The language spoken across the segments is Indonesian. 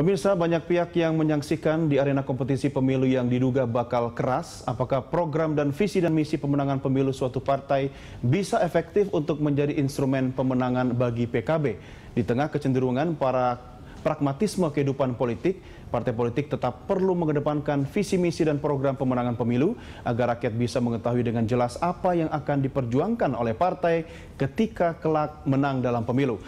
Pemirsa, banyak pihak yang menyaksikan di arena kompetisi pemilu yang diduga bakal keras. Apakah program dan visi dan misi pemenangan pemilu suatu partai bisa efektif untuk menjadi instrumen pemenangan bagi PKB? Di tengah kecenderungan para pragmatisme kehidupan politik, partai politik tetap perlu mengedepankan visi misi dan program pemenangan pemilu agar rakyat bisa mengetahui dengan jelas apa yang akan diperjuangkan oleh partai ketika kelak menang dalam pemilu.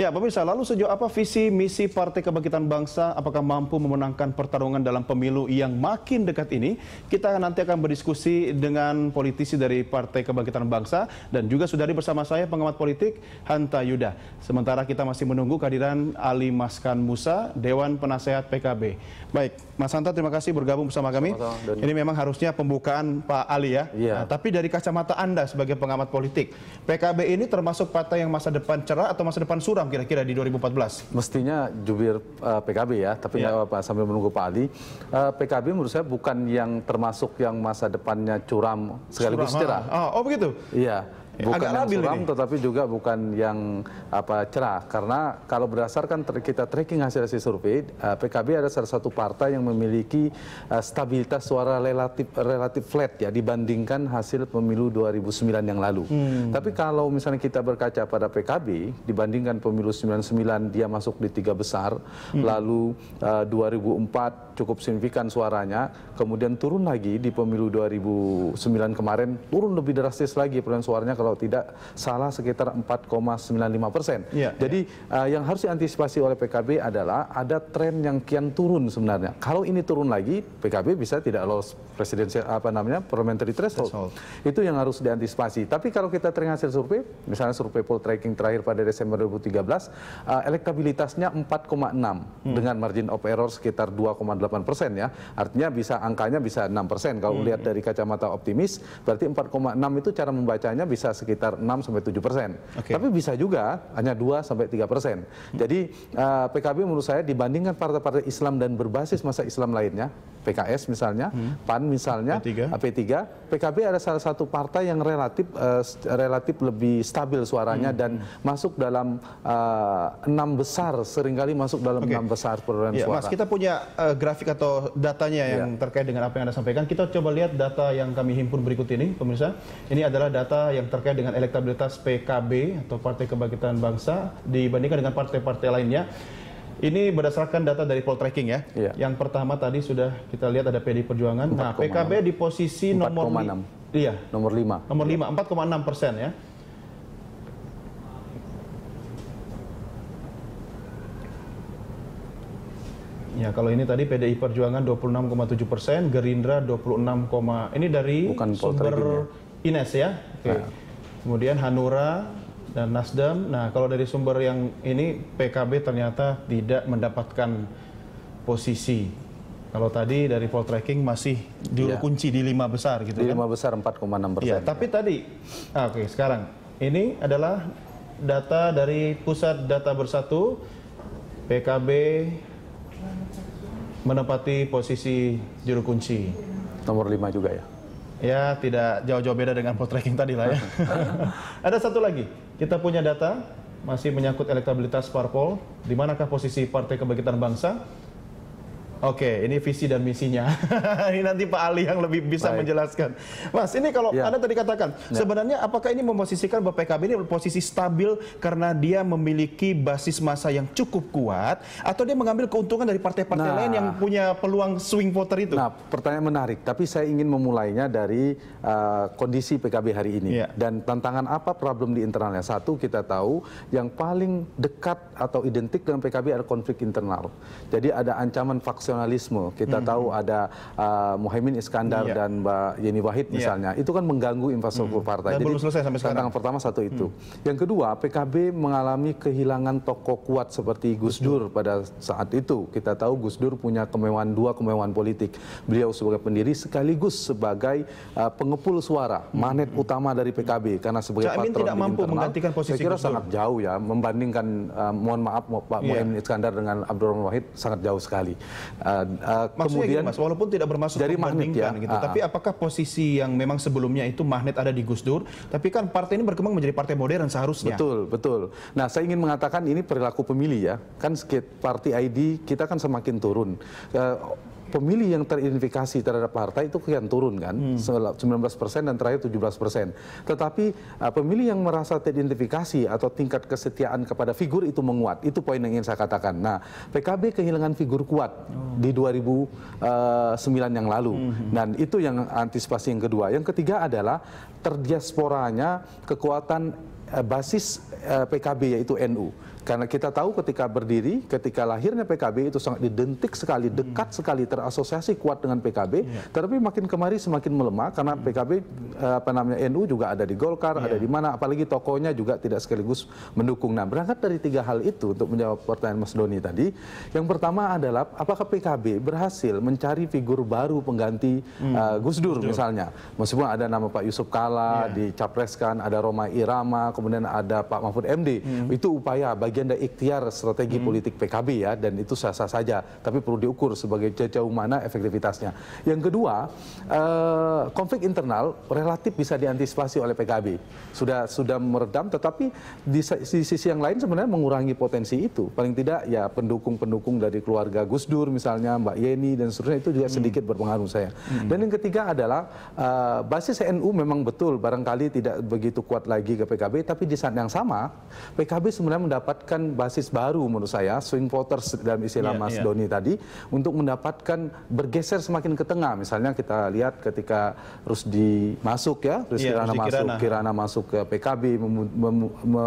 Ya, pemirsa, lalu sejauh apa visi misi Partai Kebangkitan Bangsa apakah mampu memenangkan pertarungan dalam pemilu yang makin dekat ini? Kita nanti akan berdiskusi dengan politisi dari Partai Kebangkitan Bangsa dan juga sudah bersama saya pengamat politik Hanta Yuda. Sementara kita masih menunggu kehadiran Ali Maskan Musa, Dewan Penasehat PKB. Baik, Mas Hanta terima kasih bergabung bersama kami. Ini memang harusnya pembukaan Pak Ali ya. Iya. Nah, tapi dari kacamata Anda sebagai pengamat politik, PKB ini termasuk partai yang masa depan cerah atau masa depan suram kira-kira di 2014? Mestinya jubir uh, PKB ya, tapi nggak apa-apa sambil menunggu Pak Ali. Uh, PKB menurut saya bukan yang termasuk yang masa depannya curam sekaligus cerah. ah. Oh, oh begitu? Iya, Eh, bukan agak yang suram ini. tetapi juga bukan yang apa cerah karena kalau berdasarkan ter- kita tracking hasil-hasil survei uh, PKB ada salah satu partai yang memiliki uh, stabilitas suara relatif relatif flat ya dibandingkan hasil pemilu 2009 yang lalu. Hmm. Tapi kalau misalnya kita berkaca pada PKB dibandingkan pemilu 99 dia masuk di tiga besar Hmm. lalu uh, 2004 cukup signifikan suaranya kemudian turun lagi di pemilu 2009 kemarin turun lebih drastis lagi perolehan suaranya kalau tidak salah sekitar 4,95 persen. Iya, Jadi uh, yang harus diantisipasi oleh PKB adalah ada tren yang kian turun sebenarnya. Kalau ini turun lagi, PKB bisa tidak lolos presidensial apa namanya parliamentary threshold. Threshold. Itu yang harus diantisipasi. Tapi kalau kita teringat hasil survei, misalnya survei poll tracking terakhir pada Desember 2013, uh, elektabilitasnya 4,6 dengan margin of error sekitar 2,8 persen ya. Artinya bisa angkanya bisa 6 persen. Kalau lihat dari kacamata optimis, berarti 4,6 itu cara membacanya bisa sekitar 6 sampai 7 persen. Oke. Tapi bisa juga hanya 2 sampai 3 persen. Jadi uh, PKB menurut saya dibandingkan partai-partai Islam dan berbasis masa Islam lainnya, PKS misalnya, PAN misalnya, P3. P3, PKB ada salah satu partai yang relatif eh, s- relatif lebih stabil suaranya dan masuk dalam eh, enam besar sering kali masuk dalam Oke. enam besar perolehan Ya, suara. Mas, kita punya eh, grafik atau datanya yang terkait dengan apa yang Anda sampaikan. Kita coba lihat data yang kami himpun berikut ini, pemirsa. Ini adalah data yang terkait dengan elektabilitas PKB atau Partai Kebangkitan Bangsa dibandingkan dengan partai-partai lainnya. Ini berdasarkan data dari poll tracking ya. Iya. Yang pertama tadi sudah kita lihat ada PD Perjuangan. Nah, 4,6. PKB di posisi nomor li- 4,6. Iya, Nomor 5. nomor 5, 4,6 persen ya. Ya, kalau ini tadi PDI Perjuangan 26,7 persen, Gerindra 26, ini dari Bukan sumber tracking Ines ya. Oke. Kemudian Hanura dan Nasdem. Nah, kalau dari sumber yang ini PKB ternyata tidak mendapatkan posisi. Kalau tadi dari poll tracking masih juru Iya. kunci di lima besar gitu Di kan. lima besar 4,6 persen. Iya, tapi tadi, ah, oke sekarang ini adalah data dari Pusat Data Bersatu PKB menempati posisi juru kunci. Nomor 5 juga ya. Ya, tidak jauh-jauh beda dengan poll tracking tadi lah ya. Ada satu lagi, kita punya data masih menyangkut elektabilitas parpol. Di manakah posisi Partai Kebangkitan Bangsa? Oke, ini visi dan misinya. ini nanti Pak Ali yang lebih bisa Baik. menjelaskan. Mas, ini kalau Ya. Anda tadi katakan, sebenarnya apakah ini memposisikan bahwa PKB ini posisi stabil karena dia memiliki basis massa yang cukup kuat, atau dia mengambil keuntungan dari partai-partai Nah. lain yang punya peluang swing voter itu? Nah, pertanyaan menarik. Tapi saya ingin memulainya dari uh, kondisi PKB hari ini Iya. dan tantangan apa problem di internalnya. Satu kita tahu yang paling dekat atau identik dengan PKB ada konflik internal. Jadi ada ancaman faksionalisme. Kita tahu ada uh, Muhaimin Iskandar Hmm. Iya. dan Mbak Yeni Wahid Iya. misalnya. Itu kan mengganggu infrastruktur partai. Dan belum selesai sampai sekarang. Hmm. tantangan pertama satu itu. Yang kedua, PKB mengalami kehilangan tokoh kuat seperti Gus Dur pada saat itu. Kita tahu Gus Dur punya kemewahan dua kemewahan politik. Beliau sebagai pendiri sekaligus sebagai uh, pengepul suara, magnet utama dari PKB karena sebagai Hmm. Caimin patron tidak mampu internal, menggantikan posisi Saya kira Gus Dur. sangat jauh ya membandingkan uh, mohon maaf Pak Iya. Muhaimin Iskandar dengan Abdurrahman Wahid sangat jauh sekali. Uh, uh, kemudian gini, Mas, walaupun tidak bermaksud dari magnet ya, gitu, uh, tapi apakah posisi yang memang sebelumnya itu magnet ada di Gus Dur, tapi kan partai ini berkembang menjadi partai modern seharusnya. Betul, betul. Nah, saya ingin mengatakan ini perilaku pemilih ya. Kan party ID kita kan semakin turun. Uh, pemilih yang teridentifikasi terhadap partai itu kian turun kan, hmm. 19 persen dan terakhir 17 persen. Tetapi uh, pemilih yang merasa teridentifikasi atau tingkat kesetiaan kepada figur itu menguat. Itu poin yang ingin saya katakan. Nah, PKB kehilangan figur kuat oh. di 2009 uh, yang lalu. Hmm. Dan itu yang antisipasi yang kedua. Yang ketiga adalah terdiasporanya kekuatan uh, basis uh, PKB yaitu NU. Karena kita tahu ketika berdiri, ketika lahirnya PKB itu sangat didentik sekali, hmm. dekat sekali, terasosiasi kuat dengan PKB. Yeah. Tetapi makin kemari semakin melemah karena hmm. PKB eh, apa namanya NU juga ada di Golkar, yeah. ada di mana, apalagi tokohnya juga tidak sekaligus mendukung. Nah, berangkat dari tiga hal itu untuk menjawab pertanyaan Mas Doni tadi, yang pertama adalah apakah PKB berhasil mencari figur baru pengganti hmm. uh, Gus Dur misalnya, meskipun ada nama Pak Yusuf Kala yeah. dicapreskan, ada Roma Irama, kemudian ada Pak Mahfud MD, hmm. itu upaya bagi bagian dari ikhtiar strategi hmm. politik PKB ya dan itu sah-sah saja tapi perlu diukur sebagai sejauh mana efektivitasnya. Yang kedua, uh, konflik internal relatif bisa diantisipasi oleh PKB. Sudah sudah meredam tetapi di, di sisi yang lain sebenarnya mengurangi potensi itu. Paling tidak ya pendukung-pendukung dari keluarga Gus Dur misalnya Mbak Yeni dan seterusnya itu juga hmm. sedikit berpengaruh saya. Hmm. Dan yang ketiga adalah uh, basis NU memang betul barangkali tidak begitu kuat lagi ke PKB tapi di saat yang sama PKB sebenarnya mendapat mendapatkan basis baru menurut saya swing voters dalam istilah yeah, Mas yeah. Doni tadi untuk mendapatkan bergeser semakin ke tengah misalnya kita lihat ketika Rusdi masuk ya Rusdi yeah, Kirana masuk Kirana. Kirana masuk ke PKB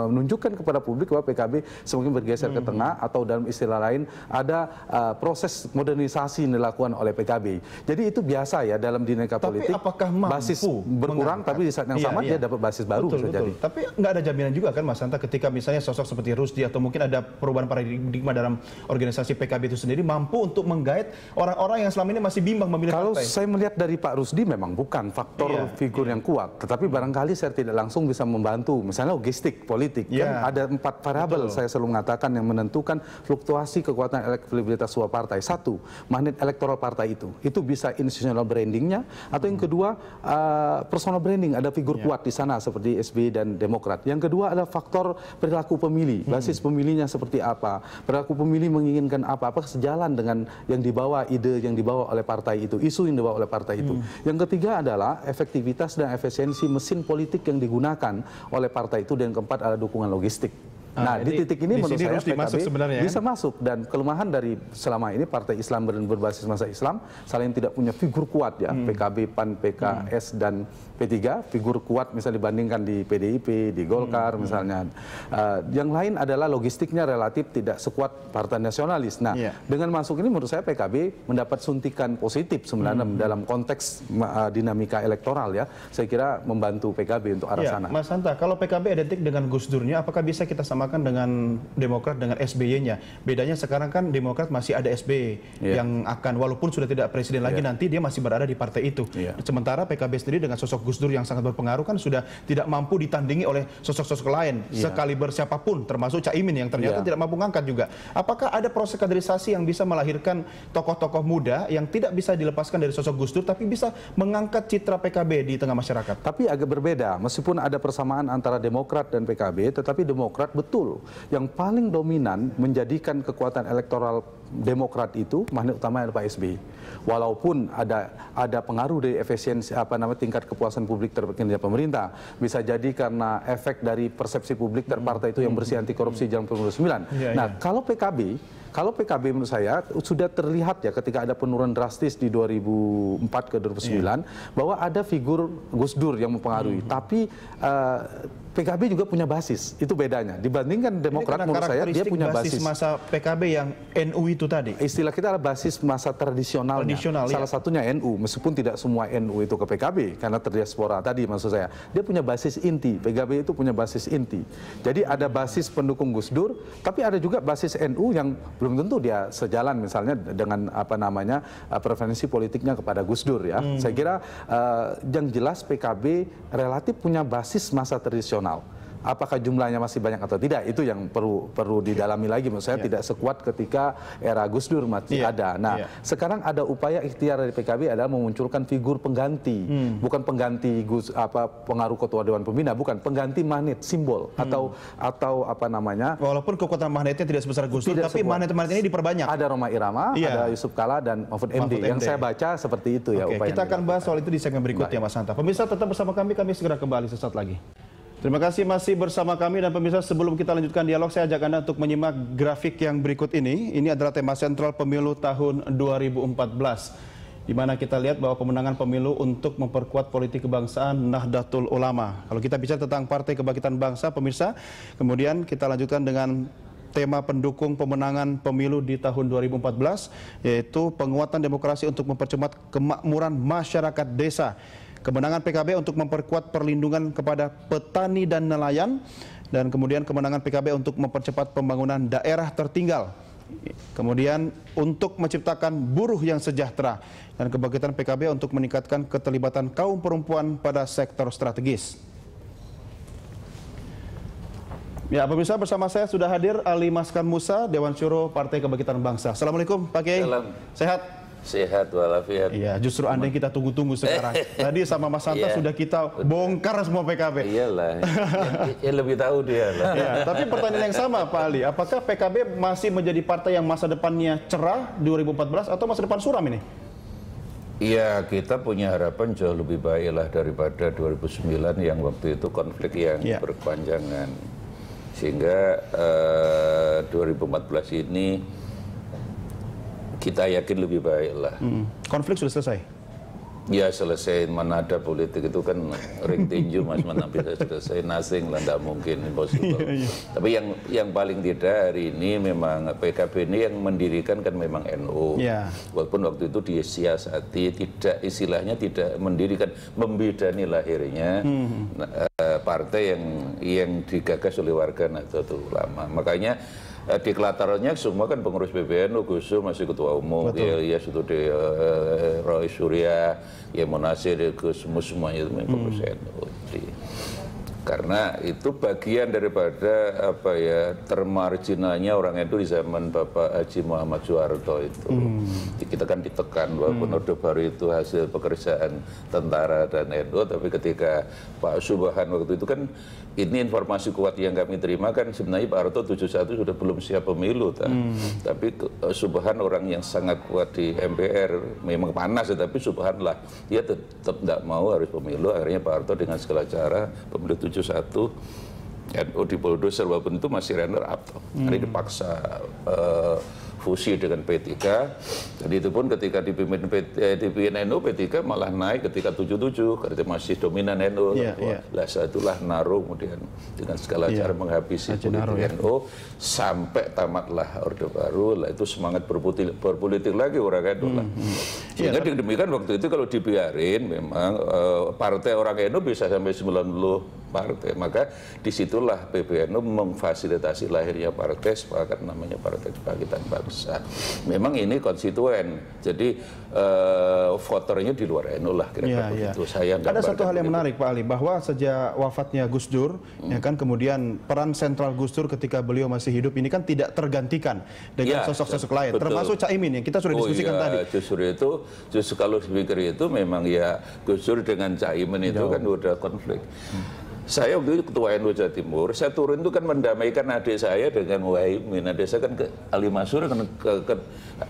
menunjukkan kepada publik bahwa PKB semakin bergeser mm -hmm. ke tengah atau dalam istilah lain ada uh, proses modernisasi yang dilakukan oleh PKB jadi itu biasa ya dalam dinamika politik apakah mampu basis berkurang mengangkat. tapi di saat yang iya, sama iya. dia dapat basis baru betul, bisa betul. jadi tapi nggak ada jaminan juga kan Mas Santa ketika misalnya sosok seperti Rusdi atau mungkin ada perubahan paradigma dalam organisasi PKB itu sendiri mampu untuk menggait orang-orang yang selama ini masih bimbang memilih Kalau partai? saya melihat dari Pak Rusdi memang bukan faktor iya, figur iya. yang kuat, tetapi barangkali saya tidak langsung bisa membantu. Misalnya logistik, politik, kan iya. kan ada empat variabel saya selalu mengatakan yang menentukan fluktuasi kekuatan elektabilitas sebuah partai. Satu, magnet elektoral partai itu, itu bisa institutional brandingnya, atau yang kedua uh, personal branding, ada figur iya. kuat di sana seperti SBY dan Demokrat. Yang kedua adalah faktor perilaku pemilih, basis basis pemilihnya seperti apa, perilaku pemilih menginginkan apa, apa sejalan dengan yang dibawa ide yang dibawa oleh partai itu, isu yang dibawa oleh partai itu. Hmm. Yang ketiga adalah efektivitas dan efisiensi mesin politik yang digunakan oleh partai itu dan keempat adalah dukungan logistik. Nah, nah di titik ini menurut saya PKB masuk sebenarnya, bisa kan? masuk dan kelemahan dari selama ini partai Islam berbasis masa Islam saling tidak punya figur kuat ya hmm. PKB, PAN, PKS hmm. dan P3 figur kuat misalnya dibandingkan di PDIP, di Golkar hmm. misalnya. Uh, yang lain adalah logistiknya relatif tidak sekuat partai nasionalis. Nah, yeah. dengan masuk ini menurut saya PKB mendapat suntikan positif sebenarnya hmm. dalam konteks uh, dinamika elektoral ya. Saya kira membantu PKB untuk arah yeah. sana. Mas Santa, kalau PKB identik dengan Gus Durnya, apakah bisa kita sama disamakan dengan Demokrat dengan SBY-nya. Bedanya sekarang kan Demokrat masih ada SBY yeah. yang akan walaupun sudah tidak presiden lagi yeah. nanti dia masih berada di partai itu. Yeah. Sementara PKB sendiri dengan sosok Gus Dur yang sangat berpengaruh kan sudah tidak mampu ditandingi oleh sosok-sosok lain yeah. sekaliber siapa pun termasuk Caimin yang ternyata yeah. tidak mampu ngangkat juga. Apakah ada proses kaderisasi yang bisa melahirkan tokoh-tokoh muda yang tidak bisa dilepaskan dari sosok Gus Dur tapi bisa mengangkat citra PKB di tengah masyarakat? Tapi agak berbeda meskipun ada persamaan antara Demokrat dan PKB tetapi Demokrat betul betul. Yang paling dominan menjadikan kekuatan elektoral Demokrat itu magnet utama adalah Pak SBY. Walaupun ada ada pengaruh dari efisiensi apa namanya tingkat kepuasan publik terhadap kinerja pemerintah, bisa jadi karena efek dari persepsi publik terhadap partai itu yang bersih anti korupsi jam 2009. Ya, nah, ya. kalau PKB kalau PKB menurut saya sudah terlihat ya ketika ada penurunan drastis di 2004 ke 2009 yeah. bahwa ada figur Gus Dur yang mempengaruhi. Mm -hmm. Tapi uh, PKB juga punya basis, itu bedanya. Dibandingkan Demokrat menurut saya dia punya basis. basis masa PKB yang NU itu tadi. Istilah kita adalah basis masa tradisionalnya. Tradisional, Salah ya. satunya NU, meskipun tidak semua NU itu ke PKB karena terdiaspora tadi maksud saya. Dia punya basis inti. PKB itu punya basis inti. Jadi ada basis pendukung Gus Dur, tapi ada juga basis NU yang belum tentu dia sejalan misalnya dengan apa namanya uh, preferensi politiknya kepada Gus Dur ya. Hmm. Saya kira uh, yang jelas PKB relatif punya basis masa tradisional apakah jumlahnya masih banyak atau tidak itu yang perlu perlu didalami lagi menurut saya yeah. tidak sekuat ketika era Gus Dur masih yeah. ada. Nah, yeah. sekarang ada upaya ikhtiar dari PKB adalah memunculkan figur pengganti, hmm. bukan pengganti Gus apa pengaruh ketua dewan pembina, bukan pengganti magnet simbol hmm. atau atau apa namanya? Walaupun kekuatan magnetnya tidak sebesar Gus Dur, tapi magnet-magnet ini diperbanyak. Ada Roma Irama, yeah. ada Yusuf Kala dan Mahfud MD. Mahfud yang saya baca seperti itu okay. ya upaya. Kita akan bahas soal itu di segmen berikutnya Mas Hanta. Pemirsa tetap bersama kami, kami segera kembali sesaat lagi. Terima kasih masih bersama kami dan pemirsa sebelum kita lanjutkan dialog saya ajak Anda untuk menyimak grafik yang berikut ini. Ini adalah tema sentral pemilu tahun 2014 di mana kita lihat bahwa pemenangan pemilu untuk memperkuat politik kebangsaan Nahdlatul Ulama. Kalau kita bicara tentang Partai Kebangkitan Bangsa, pemirsa, kemudian kita lanjutkan dengan tema pendukung pemenangan pemilu di tahun 2014 yaitu penguatan demokrasi untuk mempercepat kemakmuran masyarakat desa kemenangan PKB untuk memperkuat perlindungan kepada petani dan nelayan, dan kemudian kemenangan PKB untuk mempercepat pembangunan daerah tertinggal. Kemudian untuk menciptakan buruh yang sejahtera dan kebangkitan PKB untuk meningkatkan keterlibatan kaum perempuan pada sektor strategis. Ya, pemirsa bersama saya sudah hadir Ali Maskan Musa, Dewan Syuro Partai Kebangkitan Bangsa. Assalamualaikum Pak Kiai. Sehat? Sehat walafiat. Iya, justru Anda yang kita tunggu-tunggu sekarang. Tadi sama Mas Santa ya. sudah kita bongkar semua PKB. Iyalah. ya, ya lebih tahu dia lah. Ya, tapi pertanyaan yang sama Pak Ali, apakah PKB masih menjadi partai yang masa depannya cerah 2014 atau masa depan suram ini? Iya, kita punya harapan jauh lebih baik lah daripada 2009 yang waktu itu konflik yang ya. berkepanjangan. Sehingga eh, 2014 ini kita yakin lebih baik lah. Hmm. Konflik sudah selesai? Ya selesai, mana ada politik itu kan ring tinju mas, mana bisa selesai, nothing lah, tidak mungkin, impossible. Iya, iya. Tapi yang yang paling tidak hari ini memang PKB ini yang mendirikan kan memang NU. Yeah. Walaupun waktu itu disiasati, tidak istilahnya tidak mendirikan, membidani lahirnya hmm. uh, partai yang yang digagas oleh warga Nahdlatul Ulama. Makanya eh, deklaratornya semua kan pengurus PBNU, Gus Dur masih ketua umum, Betul. ya, ya di uh, Roy Surya, ya Monasir, Gus semua semuanya itu pengurus hmm. NU. Karena itu bagian daripada apa ya termarginalnya orang itu di zaman Bapak Haji Muhammad Soeharto itu hmm. kita kan ditekan walaupun hmm. Orde Baru itu hasil pekerjaan tentara dan NU tapi ketika Pak Subhan waktu itu kan ini informasi kuat yang kami terima kan sebenarnya Pak Harto 71 sudah belum siap pemilu Hmm. tapi uh, Subhan orang yang sangat kuat di MPR memang panas ya tapi Subhan lah dia tetap tidak mau harus pemilu akhirnya Pak Harto dengan segala cara pemilu 71 NU di bulldozer walaupun itu masih runner up hmm. hari dipaksa uh, fusi dengan P3. Jadi itu pun ketika dipimpin, P, eh, dipimpin NU, P3 malah naik ketika 77, karena masih dominan NU. Yeah, yeah. Lah itulah Naru kemudian dengan segala yeah. cara menghabisi Haji politik ya. NU sampai tamatlah Orde Baru. Lah itu semangat berpolitik, berpolitik lagi orang NU lah. Hmm, hmm. Sehingga yeah, demikian waktu itu kalau dibiarin memang uh, partai orang NU bisa sampai 90 partai. Maka di situlah PBNU memfasilitasi lahirnya partai sepakat namanya Partai Kebangkitan Bangsa. Memang ini konstituen, jadi uh, voternya di luar NU lah kira-kira ya, begitu. Ya. Saya Ada satu hal yang menarik Pak Ali, bahwa sejak wafatnya Gus Dur, hmm. ya kan kemudian peran sentral Gus Dur ketika beliau masih hidup ini kan tidak tergantikan dengan ya, sosok-sosok ya, lain, betul. termasuk Caimin yang kita sudah oh, diskusikan iya, tadi. Justru itu, justru kalau dipikir itu memang ya Gus Dur dengan Caimin itu Jauh. kan udah konflik. Hmm. Saya waktu itu ketua NU Jawa Timur, saya turun itu kan mendamaikan adik saya dengan Muhaimin. Adik saya kan ke Ali Masur kan ke, ke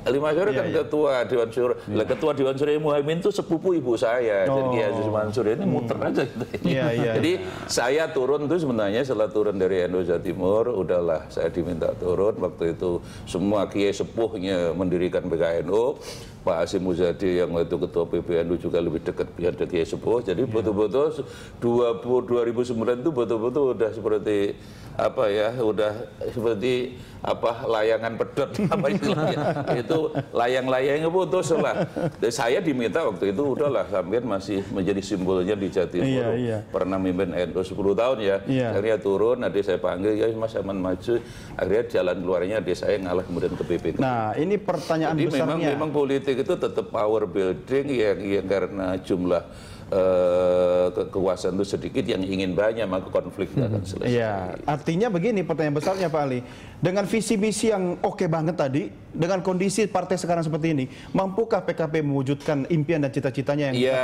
Ali Masur kan iya. ketua Dewan Syuro. Iya. Lah ketua Dewan Syuro Muhaimin itu sepupu ibu saya. Oh. Jadi Kiai Aziz Mansur ini muter hmm. aja gitu. Iya, iya, Jadi saya turun tuh sebenarnya setelah turun dari NU Jawa Timur, udahlah saya diminta turun waktu itu semua kiai sepuhnya mendirikan PKNU. Pak Asim Muzadi yang waktu ketua PBNU juga lebih dekat biar Kiai Sepuh. Jadi betul-betul yeah. 2009 itu betul-betul udah seperti apa ya udah seperti apa layangan pedot apa istilahnya itu layang-layangnya putus lah dan saya diminta waktu itu udahlah sampean masih menjadi simbolnya di Jatimur iya, iya. pernah mimpin NU 10 tahun ya iya. akhirnya turun nanti saya panggil ya Mas Aman maju akhirnya jalan keluarnya dia saya ngalah kemudian ke PPK nah ini pertanyaan Jadi besarnya memang memang politik itu tetap power building yang yang karena jumlah eh, ke- kekuasaan itu sedikit, yang ingin banyak maka konflik akan selesai. Iya, artinya begini pertanyaan besarnya Pak Ali. Dengan visi misi yang oke banget tadi, dengan kondisi partai sekarang seperti ini, mampukah PKB mewujudkan impian dan cita-citanya yang Ya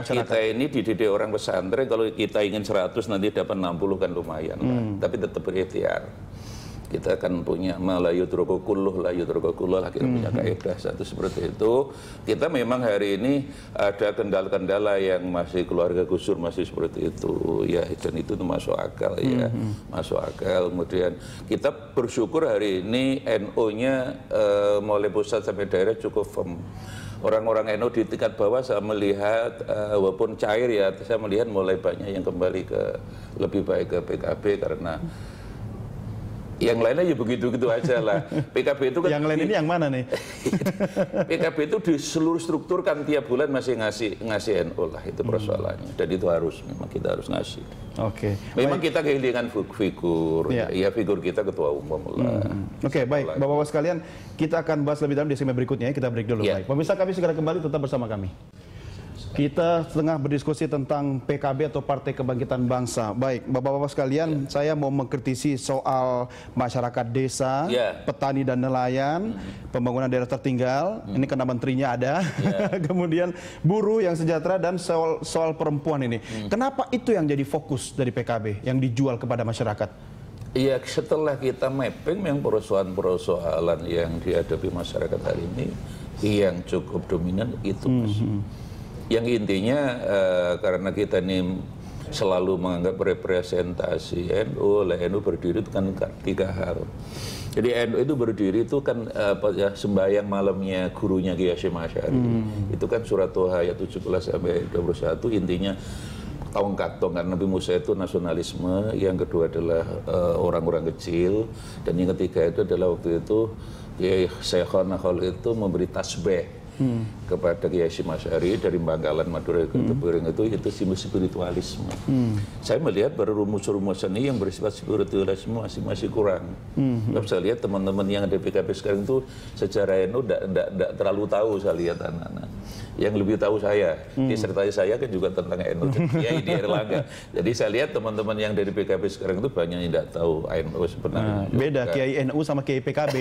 masyarakat? kita ini dididik orang pesantren kalau kita ingin 100 nanti dapat 60 kan lumayan lah. Hmm. Tapi tetap berikhtiar. Kita kan punya malayu troko kuluh layu troko kuluh akhirnya punya Hmm. kaidah satu seperti itu. Kita memang hari ini ada kendala-kendala yang masih keluarga gusur masih seperti itu. Ya dan itu tuh masuk akal ya. Hmm. Masuk akal. Kemudian kita bersyukur hari ini NU-nya eh, mulai pusat sampai daerah cukup firm orang-orang NU di tingkat bawah saya melihat eh, walaupun cair ya saya melihat mulai banyak yang kembali ke lebih baik ke PKB karena yang lainnya ya begitu-gitu aja lah. PKB itu kan Yang lain di- ini yang mana nih? PKB itu di seluruh struktur kan tiap bulan masih ngasih ngasih NU lah itu persoalannya. Dan itu harus memang kita harus ngasih. Oke. Memang kita kehilangan fi- figur, Iya. ya figur kita ketua umum lah. Oke, baik. Bapak-bapak sekalian, kita akan bahas lebih dalam di segmen berikutnya. ya. Kita break dulu. Iya. Baik. Pemirsa kami segera kembali tetap bersama kami. Kita tengah berdiskusi tentang PKB atau Partai Kebangkitan Bangsa. Baik, Bapak-bapak sekalian, saya mau mengkritisi soal masyarakat desa, Iya. petani dan nelayan, pembangunan daerah tertinggal. Ini karena menterinya ada. Kemudian buruh yang sejahtera dan soal soal perempuan ini. Kenapa itu yang jadi fokus dari PKB yang dijual kepada masyarakat? Iya, setelah kita mapping memang persoalan-persoalan yang dihadapi masyarakat hari ini yang cukup dominan itu, Mas. Yang intinya eh, karena kita ini selalu menganggap representasi NU, lah NU berdiri itu kan tiga hal. Jadi NU itu berdiri itu kan eh, apa ya sembahyang malamnya gurunya Kiai Hasyim Asy'ari. Itu kan surat Toha ayat 17 sampai 21 intinya tong katong karena Nabi Musa itu nasionalisme, yang kedua adalah eh, orang-orang kecil, dan yang ketiga itu adalah waktu itu Kiai Syekhona Khalil itu memberi tasbih kepada Kiai Asy'ari dari Bangkalan Madura ke Tepiring itu itu simbol spiritualisme. Saya melihat baru rumus-rumus ini yang bersifat spiritualisme masih masih kurang. Sebab saya lihat teman-teman yang ada di PKB sekarang itu secara NU tidak terlalu tahu saya lihat anak-anak. Yang lebih tahu saya, disertai saya kan juga tentang NU, ya di Erlangga. Jadi saya lihat teman-teman yang dari PKB sekarang itu banyak yang tidak tahu NU sebenarnya. Beda Juga. Kiai NU sama Kiai PKB.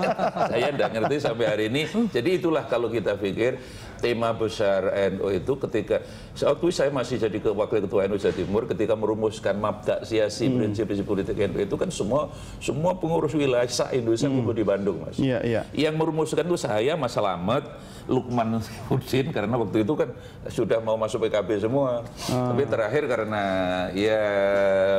saya tidak ngerti sampai hari ini. Jadi itulah kalau kita pikir tema besar NU itu ketika waktu saya masih jadi ke- wakil ketua NU Jawa Timur ketika merumuskan mabda siasi Hmm. prinsip-prinsip politik NU itu kan semua semua pengurus wilayah se Indonesia kumpul di Bandung mas. Hmm. Iya, iya. Yang merumuskan itu saya Mas Slamet, Lukman Hudsin karena waktu itu kan sudah mau masuk PKB semua. Ah. Tapi terakhir karena ya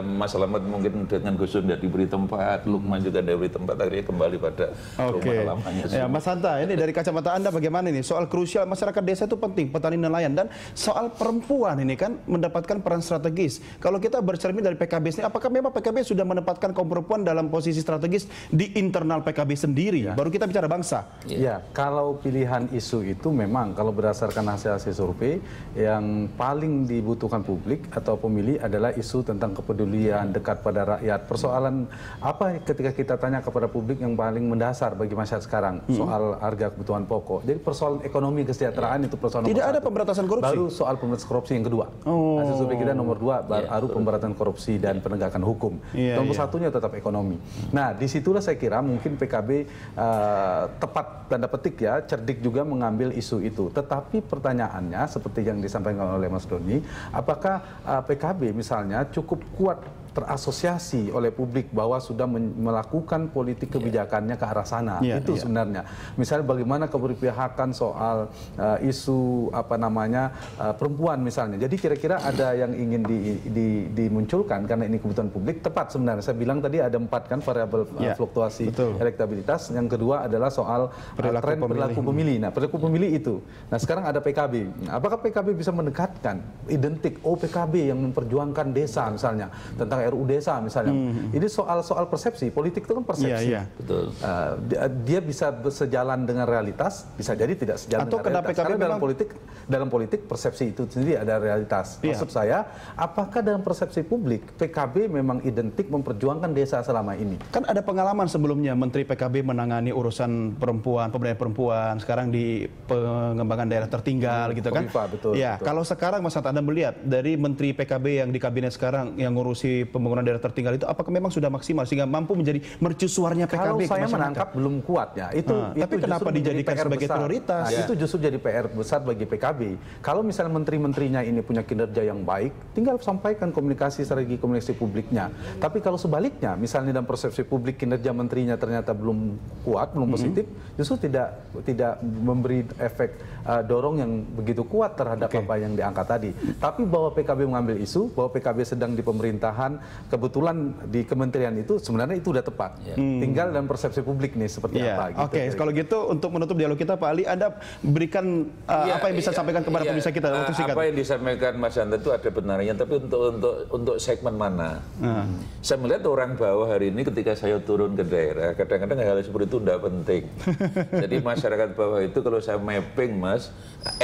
Mas Slamet mungkin dengan Gus Dur tidak diberi tempat, Lukman juga tidak diberi tempat akhirnya kembali pada Oke. rumah lamanya. Ya, Mas Hanta, ini dari kacamata Anda bagaimana ini? Soal krusial masyarakat desa itu penting, petani nelayan dan soal perempuan ini kan mendapatkan peran strategis. Kalau kita bercermin dari PKB ini, apakah memang PKB sudah menempatkan kaum perempuan dalam posisi strategis di internal PKB sendiri? Baru kita bicara bangsa. Ya, kalau pilihan isu itu memang kalau berdasarkan hasil-hasil survei yang paling dibutuhkan publik atau pemilih adalah isu tentang kepedulian dekat pada rakyat. Persoalan apa ketika kita tanya kepada publik yang paling mendasar bagi masyarakat sekarang soal harga kebutuhan pokok. Jadi persoalan ekonomi kesejahteraan itu persoalan Tidak ada satu. pemberantasan korupsi. Baru soal pemberantasan korupsi yang kedua. Oh. Hasil survei kita nomor dua baru pemberantasan korupsi dan penegakan hukum. Iya, nomor iya. satunya tetap ekonomi. Nah, di situlah saya kira mungkin PKB eh, tepat tanda petik ya, cerdik juga mengambil isu itu. Tetapi pertanyaannya seperti yang disampaikan oleh Mas Doni, apakah eh, PKB misalnya cukup kuat terasosiasi oleh publik bahwa sudah melakukan politik kebijakannya ke arah sana. Iya, itu iya. sebenarnya. Misalnya bagaimana keberpihakan soal eh, isu apa namanya eh, perempuan misalnya. Jadi kira-kira ada yang ingin di- di- dimunculkan karena ini kebutuhan publik tepat sebenarnya. Saya bilang tadi ada empat kan variabel eh, Ya, fluktuasi betul. elektabilitas. Yang kedua adalah soal Perilaku tren pemilih. perilaku pemilih. Nah perilaku pemilih itu. Nah sekarang ada PKB. Nah, apakah PKB bisa mendekatkan identik oh PKB yang memperjuangkan desa misalnya tentang RU desa misalnya. Ini soal-soal persepsi. Politik itu kan persepsi. Iya, iya. Betul. Uh, dia, dia bisa sejalan dengan realitas, bisa jadi tidak sejalan Atau dengan realitas. PKB Karena dalam memang- politik, dalam politik persepsi itu sendiri ada realitas. Iya. Maksud saya, apakah dalam persepsi publik PKB memang identik memperjuangkan desa selama ini? Kan ada pengalaman sebelumnya Menteri PKB menangani urusan perempuan, pemberdayaan perempuan, sekarang di pengembangan daerah tertinggal gitu kan. Kofifa, betul, ya, betul. kalau sekarang Mas Anda melihat dari Menteri PKB yang di kabinet sekarang yang ngurusi pembangunan daerah tertinggal itu apakah memang sudah maksimal sehingga mampu menjadi mercusuarnya PKB Kalau saya menangkap belum kuat ya. Itu, Ah, itu tapi kenapa dijadikan PR sebagai besar. prioritas? Nah, Ya. Itu justru jadi PR besar bagi PKB. Kalau misalnya menteri-menterinya ini punya kinerja yang baik, tinggal sampaikan komunikasi strategi komunikasi publiknya. Tapi kalau sebaliknya, misalnya dalam persepsi publik kinerja menterinya ternyata belum kuat, belum positif, justru tidak tidak memberi efek uh, dorong yang begitu kuat terhadap apa yang diangkat tadi. Tapi bahwa PKB mengambil isu, bahwa PKB sedang di pemerintahan, kebetulan di kementerian itu sebenarnya itu udah tepat. Tinggal dalam persepsi publik nih seperti Iya, apa. gitu. Oke, kalau gitu untuk menutup dialog kita Pak Ali, Anda berikan uh, Iya, apa yang bisa iya, sampaikan kepada iya. pemirsa kita waktu Nah, singkat. Apa yang disampaikan Mas Hanta itu ada benarnya, tapi untuk untuk untuk segmen mana? Nah. Saya melihat orang bawah hari ini ketika saya turun ke daerah, kadang-kadang hal seperti itu tidak penting. Jadi masyarakat bawah itu kalau saya mapping, Mas,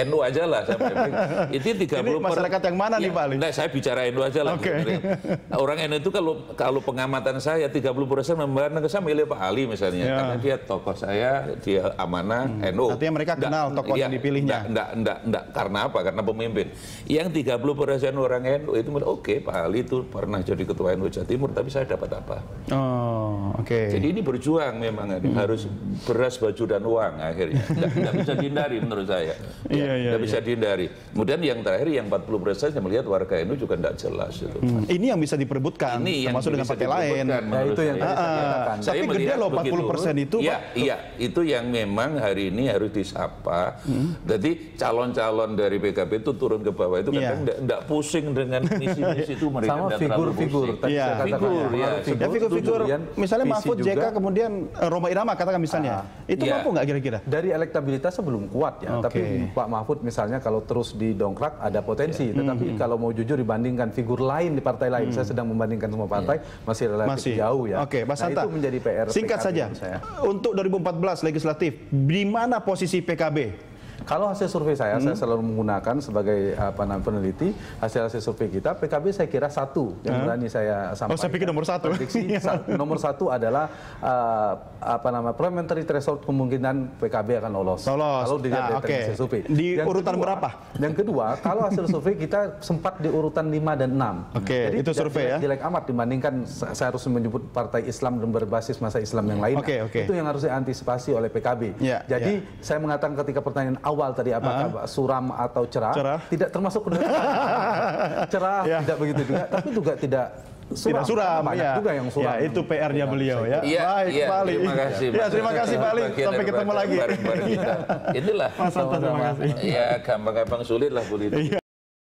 NU aja lah saya mapping. Itu 30 Ini masyarakat yang mana nih, Pak Ali? Nah, saya bicara NU aja lah. Oke. sebenarnya. Orang NU itu kalau kalau pengamatan saya 30 persen membayar saya milih Pak Ali misalnya, Ya. karena dia tokoh saya, dia amanah NU. Artinya mereka Nggak- kenal tokoh iya, yang dipilihnya. nggak- Enggak, enggak, enggak. Karena apa? Karena pemimpin. Yang 30 persen orang NU itu oke Pak Ali itu pernah jadi ketua NU Jawa Timur, tapi saya dapat apa? Oh, oke. Jadi ini berjuang memang harus beras, baju dan uang akhirnya. Enggak, bisa dihindari menurut saya. Iya, iya, Enggak bisa dihindari. Kemudian yang terakhir yang 40 persen saya melihat warga NU juga enggak jelas itu. Hmm, ini yang bisa diperebutkan, Ini yang termasuk dengan partai lain. Nah, itu yang saya. tadi saya Ah, katakan. Tapi gede loh 40% itu, Iya, Pak. iya, itu yang memang hari ini harus disapa. Hmm. Jadi calon-calon dari PKB itu turun ke bawah itu Iya. kadang enggak, enggak pusing dengan misi-misi itu mereka Sama figur-figur Iya. saya katakan. Figur, ya. ya. Ya figur-figur, misalnya Mahfud. JK kemudian eh, Roma Irama katakan misalnya, itu Iya. mampu nggak kira-kira? Dari elektabilitasnya belum kuat ya, tapi Pak Mahfud misalnya kalau terus didongkrak ada potensi. Iya. Tetapi Hmm. kalau mau jujur dibandingkan figur lain di partai lain, saya sedang membandingkan semua partai masih relatif Masih jauh ya. Oke, Mas nah, Hanta. itu menjadi PR. Singkat PKB saja. Untuk 2014 legislatif, di mana posisi PKB? Kalau hasil survei saya, Hmm. saya selalu menggunakan sebagai apa namanya peneliti hasil hasil survei kita, PKB saya kira satu yang berani saya sampaikan. Oh, saya pikir nomor satu. Prediksi sa- nomor satu adalah uh, apa nama parliamentary threshold kemungkinan PKB akan lolos. Lolos. Kalau dilihat Nah, dari oke. hasil survei. Di urutan berapa? Yang kedua, kalau hasil survei kita sempat di urutan 5 dan 6. Oke, itu tidak survei ya. jelek, amat dibandingkan sa- saya harus menyebut partai Islam dan berbasis masa Islam yang lain. Oke, oke. Itu yang harus diantisipasi oleh PKB. Ya, Jadi saya mengatakan ketika pertanyaan awal tadi apakah suram atau cerah, Cerah. tidak termasuk cerah Ya. tidak begitu juga, tapi juga tidak suram. Tidak suram, Banyak ya. juga yang suram. Ya, itu PR-nya beliau ya. Iya, Baik, iya, Pak Ali. terima kasih. Ya, terima kasih Pak Ali. Sampai ketemu lagi. bareng-bareng kita. Inilah Mas Hanta, terima kasih. Ya gampang-gampang sulit lah politik.